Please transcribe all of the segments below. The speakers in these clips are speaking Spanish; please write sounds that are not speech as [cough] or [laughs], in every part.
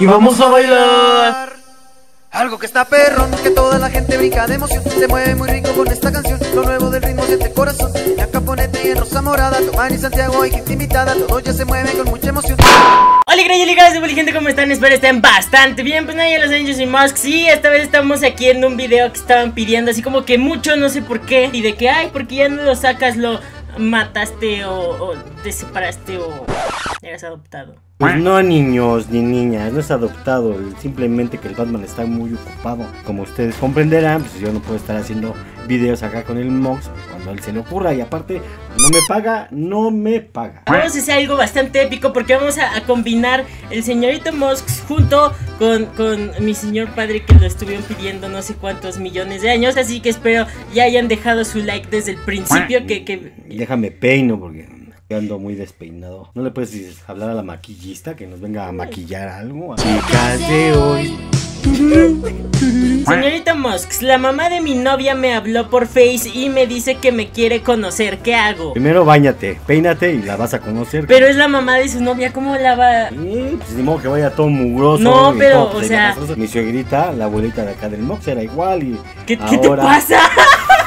y vamos a bailar. Algo que está perrón, que toda la gente brinca de emoción. Se mueve muy rico con esta canción. Lo nuevo del ritmo siente corazón. La Caponete y en Rosa Morada. Tomás y Santiago y gente invitada. Todos ya se mueven con mucha emoción. Hola, gracias, de gente, ¿cómo están? Espero estén bastante bien. Pues nada, ya los Angels y Musk. Sí, esta vez estamos aquí en un video que estaban pidiendo Así como que mucho, no sé por qué Y de que, ay, porque ya no lo sacas, lo mataste o, te separaste o eras adoptado pues no niños ni niñas, no es adoptado, simplemente que el Batman está muy ocupado. Como ustedes comprenderán, pues yo no puedo estar haciendo videos acá con el Mox cuando él se le ocurra y aparte no me paga, no me paga. Vamos a hacer algo bastante épico porque vamos a, combinar el señorito Mox junto con, con, mi señor padre que lo estuvieron pidiendo no sé cuántos millones de años, así que espero ya hayan dejado su like desde el principio que... que... Déjame peino porque ando muy despeinado. ¿No le puedes hablar a la maquillista que nos venga a maquillar algo? Chicas de hoy. Señorita Musk, la mamá de mi novia me habló por Face y me dice que me quiere conocer. ¿Qué hago? Primero bañate, peínate y la vas a conocer. Pero es la mamá de su novia, ¿cómo la va? Sí, pues ni modo que vaya todo mugroso. No, pero, o sea. Mi suegrita, la abuelita de acá del Mox, era igual y. ¿Qué, ¿qué te pasa? [laughs]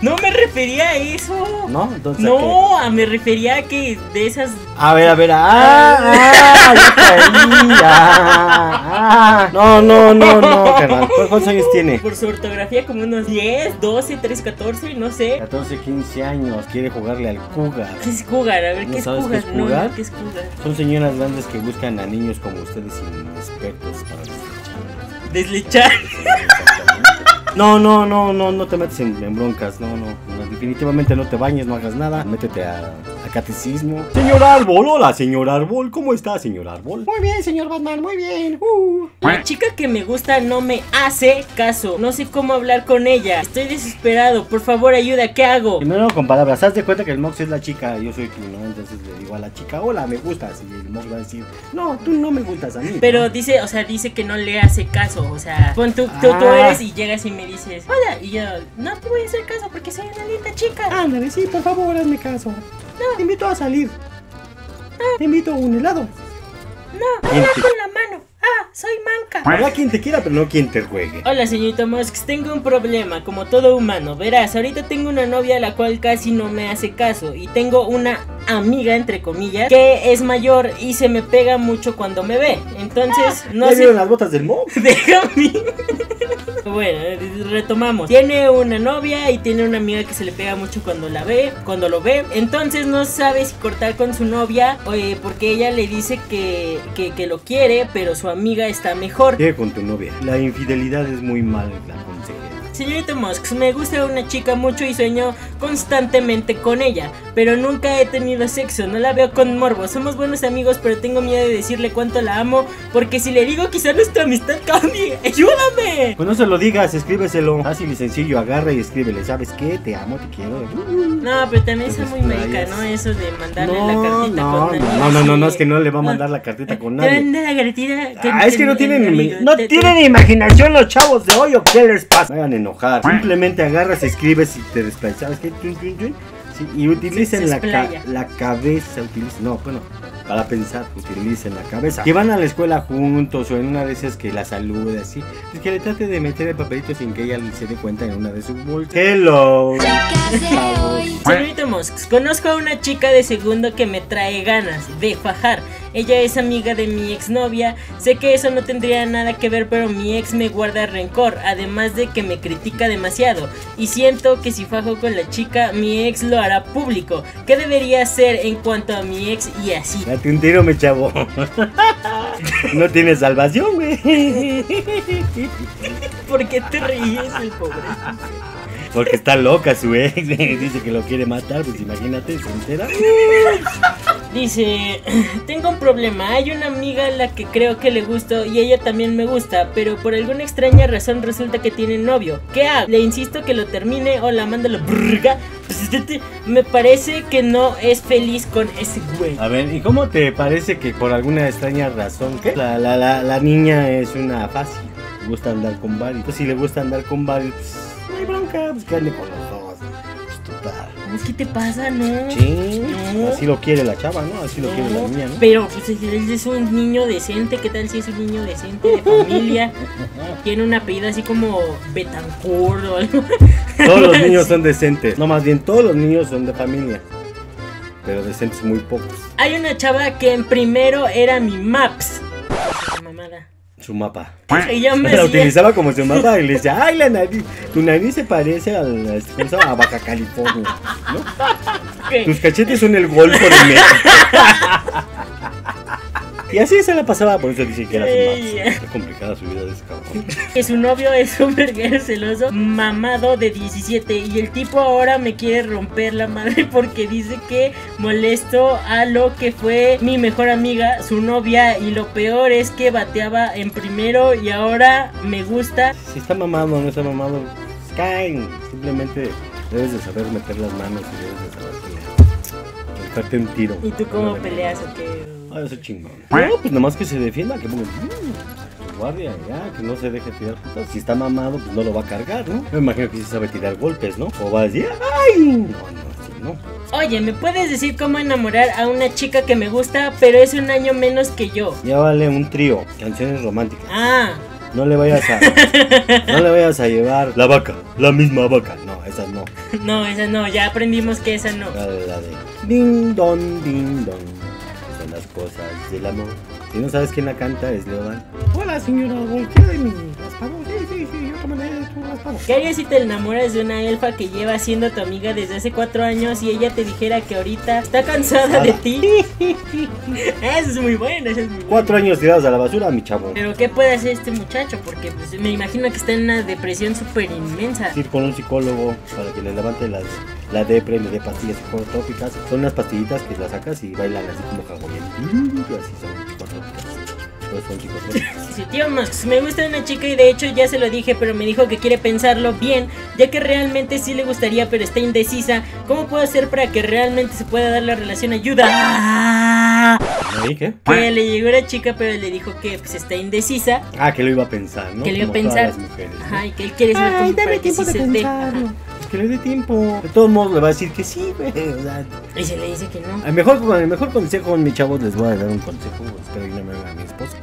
No me refería a eso. ¿No? Entonces, no, a me refería a que de esas. A ver, a ver, ah, ah, ah, No, no, no, no, carnal. ¿Cuántos años tiene? Por su ortografía, como unos 10, 12, 13, 14, no sé. 14, 15 años. Quiere jugarle al cougar. ¿Qué es cougar? A ver, ¿qué, es cougar? Qué es cougar? ¿qué es cougar? Son señoras grandes que buscan a niños como ustedes inexpertos para deslechar. Deslechar. [laughs] No, no, no, no, no te metes en, broncas, no, no, definitivamente no te bañes, no hagas nada, métete a, catecismo. Señor Árbol, hola, señor Árbol, ¿cómo está, señor Árbol? Muy bien, señor Batman, muy bien. Uh. La chica que me gusta no me hace caso, no sé cómo hablar con ella, estoy desesperado, por favor ayuda, ¿qué hago? Primero con palabras, haz de cuenta que el Mox es la chica, yo soy tú, ¿no? Entonces le digo a la chica, hola, me gustas, y el Mox va a decir, no, tú no me gustas a mí. Pero dice, o sea, dice que no le hace caso, o sea, pon tú, tú, tú ah. eres y llegas y me dices, hola, y yo, no te voy a hacer caso porque soy una linda chica. Ándale, sí, por favor, hazme caso. No. Te invito a salir. No. Te invito a un helado. No, habla con la mano. Ah, soy manca. Habrá quien te quiera, pero no quien te ruegue. Hola, señorita Musk, tengo un problema, como todo humano. Verás, ahorita tengo una novia a la cual casi no me hace caso. Y tengo una amiga, entre comillas, que es mayor y se me pega mucho cuando me ve. Entonces, no ¿Ya sé. las botas del mo? [laughs] Déjame. Bueno, retomamos. Tiene una novia y tiene una amiga que se le pega mucho cuando la ve, cuando lo ve. Entonces no sabe si cortar con su novia oye, porque ella le dice que, que, lo quiere, pero su amiga está mejor. ¿Qué con tu novia? La infidelidad es muy mala, Señorita Musk, me gusta una chica mucho y sueño constantemente con ella, pero nunca he tenido sexo, no la veo con morbo. Somos buenos amigos, pero tengo miedo de decirle cuánto la amo, porque si le digo quizá nuestra amistad cambie. [laughs] ¡Ayúdame! Pues no se lo digas, escríbeselo. Fácil y sencillo, agarra y escríbele. ¿Sabes qué? Te amo, te quiero. No, pero también es muy médica, ¿no? Eso de mandarle la cartita no, con No, no, no, no, es que no le va a mandar la cartita con nadie. la cartita ah, es que no tienen, no tienen imaginación los chavos de hoy o qué les pasa enojar. Simplemente agarras, escribes y te desplayas. ¿Sabes qué? y utilicen la, la cabeza. Utilicen, no, bueno, para pensar, utilicen la cabeza. Que van a la escuela juntos o en una de esas que la salude así. Es que le trate de meter el papelito sin que ella se dé cuenta en una de sus bolsas. Hello. Señorita Mosks, conozco a una chica de segundo que me trae ganas de fajar. Ella es amiga de mi exnovia. Sé que eso no tendría nada que ver, pero mi ex me guarda rencor, además de que me critica demasiado. Y siento que si fajo con la chica, mi ex lo hará público. ¿Qué debería hacer en cuanto a mi ex y así? Date un tiro, mi chavo. no tiene salvación, güey. ¿Por qué te ríes, el pobre? Porque está loca su ex. Dice que lo quiere matar, pues imagínate, se entera. [laughs] Dice, [clears throat] tengo un problema, hay una amiga a la que creo que le gusto y ella también me gusta, pero por alguna extraña razón resulta que tiene novio. ¿Qué hago? Le insisto que lo termine o la mando a la brga. Pues, me parece que no es feliz con ese güey. A ver, ¿y cómo te parece que por alguna extraña razón, que la, la, la, niña es una fácil? Le gusta andar con varios. Pues si le gusta andar con varios, pues no hay bronca, pues que ande con los. ¿Qué te pasa? No. Sí, así lo quiere la chava, ¿no? Así lo quiere la niña, ¿no? Pero pues él es un niño decente, ¿qué tal si es un niño decente de familia? [laughs] Tiene un apellido así como Betancourt o algo. Todos los niños son [laughs] decentes. No, más bien todos los niños son de familia. Pero decentes muy pocos. Hay una chava que en primero era mi Maps. Mamada su mapa. Ella me [laughs] la utilizaba como su mapa y le decía, ay, la nariz, tu nariz se parece a, la, a Baja California. ¿no? [laughs] Tus cachetes son el golfo de México. [laughs] Y así se la pasaba, por eso dice que era su Qué complicada su vida de ese cabrón. [laughs] Que su novio es un verguero celoso, mamado de 17. Y el tipo ahora me quiere romper la madre [laughs] porque dice que molesto a lo que fue mi mejor amiga, su novia. Y lo peor es que bateaba en primero y ahora me gusta. Si está mamado o no está mamado, caen. Simplemente debes de saber meter las manos y debes de saber que un tiro. ¿Y tú cómo peleas o qué? Ah, eso chingón. No, pues nomás que se defienda, que ponga guardia, ya, que no se deje tirar Si está mamado, pues no lo va a cargar, ¿no? Me imagino que sí sabe tirar golpes, ¿no? O va a decir, ¡ay! No, no, no. Oye, ¿me puedes decir cómo enamorar a una chica que me gusta, pero es un año menos que yo? Ya vale un trío, canciones románticas. Ah. No le vayas a. [laughs] no le vayas a llevar la vaca, la misma vaca. No, esa no. No, esa no, ya aprendimos que esa no. La de la de. Ding don, ding don las cosas del amor. Si no sabes quién la canta, es Leodan. Hola, señora, ¿quiere de mi raspado? Sí, sí, sí, yo tomaré tu raspado. ¿Qué harías si te enamoras de una elfa que lleva siendo tu amiga desde hace cuatro años y ella te dijera que ahorita está cansada de ti? [laughs] eso es muy bueno, eso es muy bueno. Cuatro años tirados a la basura, mi chavo. Pero ¿qué puede hacer este muchacho? Porque pues, me imagino que está en una depresión súper inmensa. Ir con un psicólogo para que le levante las la depre, le dé pastillas psicotrópicas. Son unas pastillitas que las sacas y bailan así como. Y así son Pues. [laughs] Sí, tío Max, me gusta una chica y de hecho ya se lo dije, pero me dijo que quiere pensarlo bien, ya que realmente sí le gustaría, pero está indecisa. ¿Cómo puedo hacer para que realmente se pueda dar la relación? ¡Ayuda! ¿Qué? Que le llegó una chica, pero le dijo que pues, está indecisa. Ah, que lo iba a pensar, ¿no? Que lo iba a pensar. Ajá, y que él quiere saber Ay, dame tiempo de pensarlo que le dé tiempo. De todos modos le va a decir que sí, güey. O sea, y se le dice que no. El mejor, el mejor consejo, mis chavos, les voy a dar un consejo. Espero que no me a mi esposa.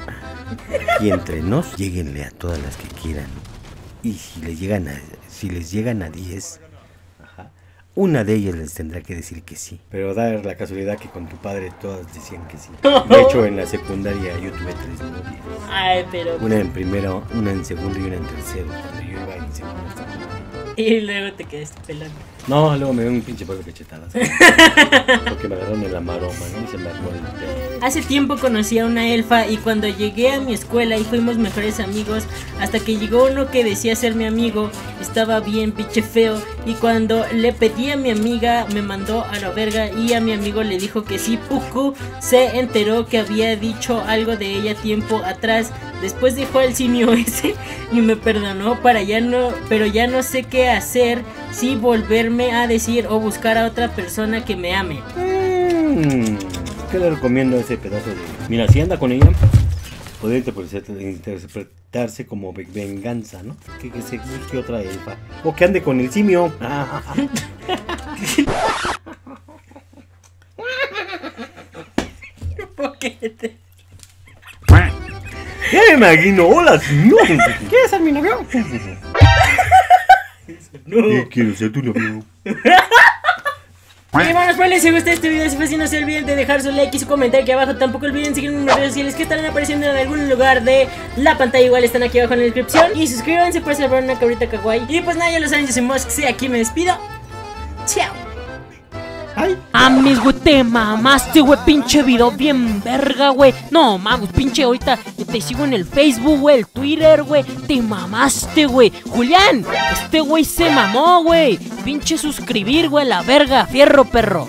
Y entre nos, lleguenle a todas las que quieran. Y si les llegan a, si les llegan a 10, una de ellas les tendrá que decir que sí. Pero da la casualidad que con tu padre todas decían que sí. [laughs] De hecho, en la secundaria yo tuve tres novias. Ay, pero. Una en primero, una en segundo y una en tercero. Cuando yo iba en segundo. Y luego te quedaste pelando. No, luego me dio un pinche de cachetadas. [laughs] porque me agarraron en la maroma, ¿no? Y se me armó el pelo. Hace tiempo conocí a una elfa y cuando llegué a mi escuela y fuimos mejores amigos, hasta que llegó uno que decía ser mi amigo, estaba bien pinche feo. Y cuando le pedí a mi amiga, me mandó a la verga y a mi amigo le dijo que sí, Puku se enteró que había dicho algo de ella tiempo atrás. Después dejó al simio [laughs] ese y me perdonó para ya no, pero ya no sé qué hacer si volverme a decir o buscar a otra persona que me ame. Mm, ¿Qué le recomiendo a ese pedazo de.? Mira, si anda con ella, puede interpretarse como venganza, ¿no? Que, se busque otra elfa. O que ande con el simio. qué [laughs] Ya me imagino, hola, señor. ¿Quieres ser mi novio? No. quiero ser tu novio. [laughs] Y bueno, espero les haya gustado este video, si fue así no se olviden de dejar su like y su comentario aquí abajo Tampoco olviden seguirme en mis redes sociales que estarán apareciendo en algún lugar de la pantalla Igual están aquí abajo en la descripción Y suscríbanse para celebrar una cabrita kawaii Y pues nada, ya lo saben, yo soy Mosk, aquí me despido Chao Amis, güey, te mamaste, güey, pinche video bien verga, güey. No, mames, pinche, ahorita te sigo en el Facebook, güey, el Twitter, güey. Te mamaste, güey. Julián, este güey se mamó, güey. Pinche suscribir, güey, la verga. Fierro, perro.